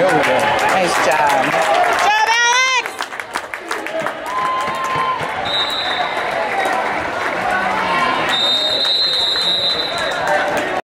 There. Nice job.